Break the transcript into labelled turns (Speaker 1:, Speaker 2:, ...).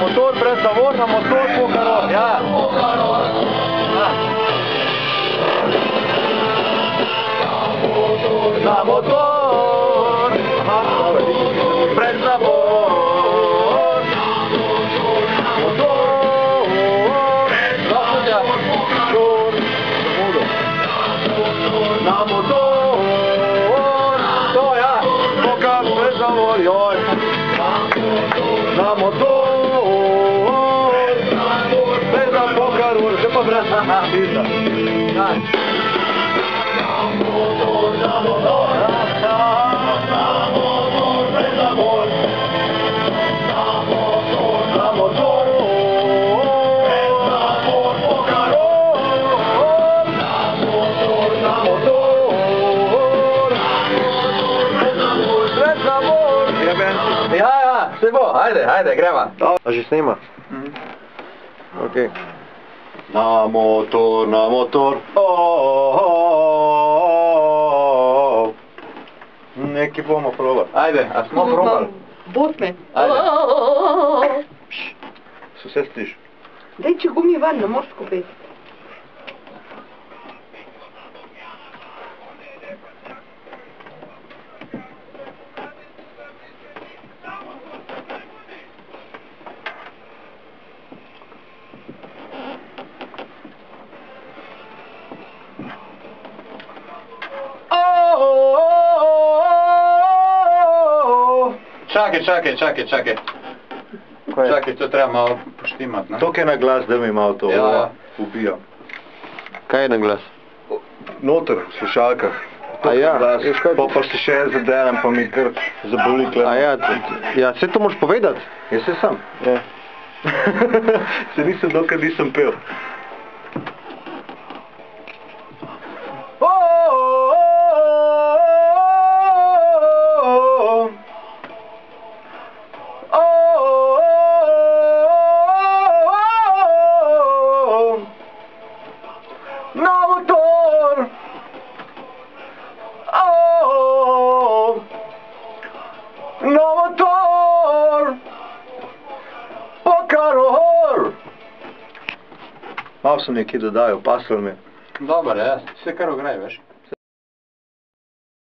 Speaker 1: motor, presta voz, a motor, pócaro, ya. Ah. Na motor, presta voz. Motor, presta voz. Motor, glorios, Namotor, fez a pouca arulho, deu pra abraçar na vida. Namotor, Namotor, Namotor, fez amor. Let's go! Ja, ja, se bo, ajde, ajde, greva.
Speaker 2: A že snima? Ok.
Speaker 1: Na motor, na motor. Oh, oh, oh.
Speaker 2: Neki bomo probali.
Speaker 1: Ajde, a smo probali?
Speaker 3: Bosne.
Speaker 1: Ajde.
Speaker 2: Se vse sliši?
Speaker 3: Daj, če gumi ven, ne moreš kupiti.
Speaker 1: Čakaj, čakaj, čakaj, čakaj.
Speaker 2: Kaj je?
Speaker 1: Čakaj, to treba malo poštimati, ne?
Speaker 2: To je na glas, da mi malo to
Speaker 1: Ja, ja.
Speaker 2: ubija.
Speaker 4: Kaj je na glas?
Speaker 2: Noter, v slušalkah.
Speaker 4: A ja,
Speaker 2: Glas,
Speaker 4: veš kaj-
Speaker 2: pa pa se še zadenem, pa mi kar zaboli klep.
Speaker 4: A ja, ja, vse to moraš povedati.
Speaker 2: Jaz se sam.
Speaker 4: Ja.
Speaker 2: se nisem dokaj nisem pel. Malo sem nekaj dodajal, pasal mi. je.
Speaker 1: Dobar, ja, vse kar ogrej, veš.